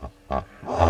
啊啊啊。